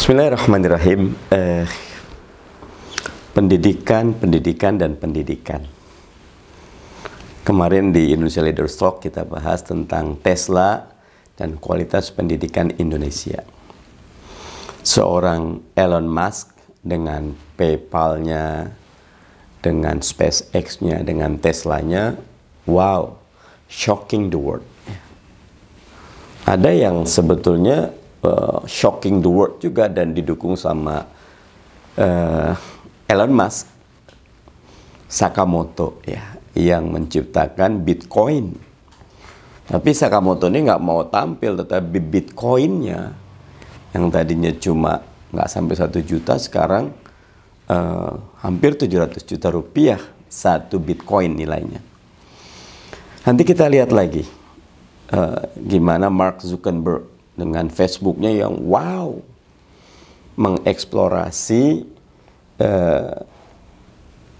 Bismillahirrahmanirrahim. Eh, pendidikan, pendidikan, dan pendidikan. Kemarin di Indonesia Leaders Talk kita bahas tentang Tesla dan kualitas pendidikan Indonesia. Seorang Elon Musk dengan PayPal-nya, dengan SpaceX-nya, dengan Tesla-nya, wow, shocking the world. Ada yang sebetulnya uh, shocking the world juga dan didukung sama uh, Elon Musk, Sakamoto ya, yang menciptakan Bitcoin. Tapi Sakamoto ini nggak mau tampil, tetapi Bitcoinnya yang tadinya cuma nggak sampai satu juta, sekarang uh, hampir 700 juta rupiah satu Bitcoin nilainya. Nanti kita lihat lagi uh, gimana Mark Zuckerberg dengan Facebooknya yang wow mengeksplorasi uh,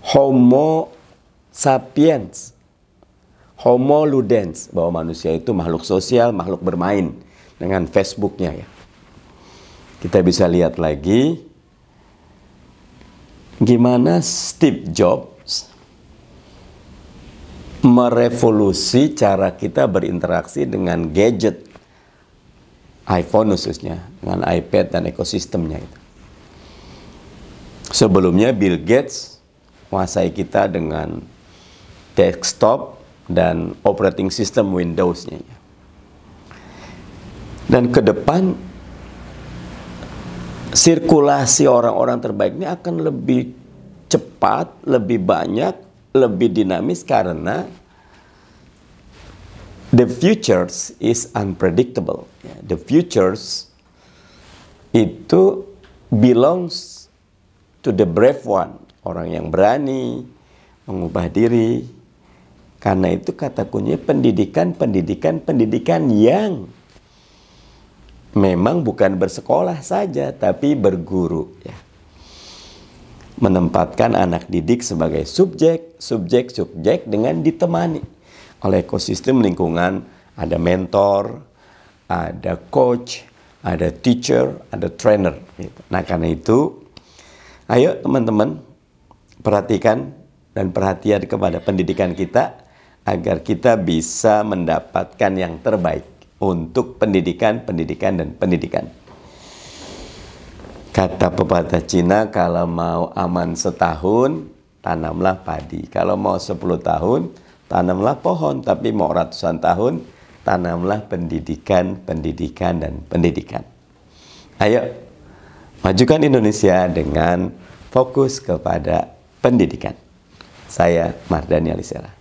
Homo sapiens, Homo ludens bahwa manusia itu makhluk sosial, makhluk bermain dengan Facebooknya ya. Kita bisa lihat lagi gimana Steve Jobs merevolusi cara kita berinteraksi dengan gadget iPhone khususnya, dengan iPad dan ekosistemnya itu. Sebelumnya Bill Gates menguasai kita dengan desktop dan operating system Windows-nya. Dan ke depan sirkulasi orang-orang terbaik ini akan lebih cepat, lebih banyak, lebih dinamis karena the futures is unpredictable. The futures itu belongs to the brave one, orang yang berani mengubah diri. Karena itu kata kunci pendidikan, pendidikan, pendidikan yang memang bukan bersekolah saja, tapi berguru. Ya. Menempatkan anak didik sebagai subjek, subjek, subjek dengan ditemani oleh ekosistem lingkungan ada mentor, ada coach, ada teacher, ada trainer. Gitu. Nah karena itu, ayo teman-teman perhatikan dan perhatian kepada pendidikan kita agar kita bisa mendapatkan yang terbaik untuk pendidikan, pendidikan, dan pendidikan. Kata pepatah Cina, kalau mau aman setahun, tanamlah padi. Kalau mau 10 tahun, tanamlah pohon, tapi mau ratusan tahun, tanamlah pendidikan, pendidikan, dan pendidikan. Ayo, majukan Indonesia dengan fokus kepada pendidikan. Saya Mardani Alisera.